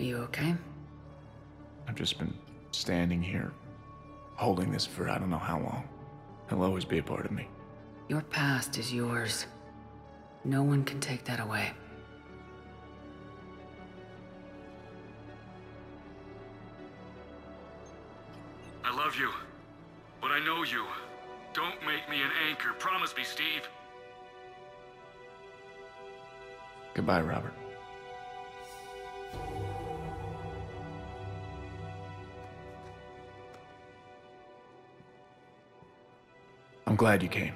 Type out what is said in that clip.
Are you okay? I've just been standing here, holding this for I don't know how long. He'll always be a part of me. Your past is yours. No one can take that away. I love you. But I know you. Don't make me an anchor. Promise me, Steve. Goodbye, Robert. I'm glad you came.